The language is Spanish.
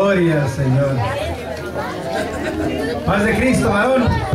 Gloria al Señor. Paz de Cristo, varón.